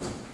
Amen.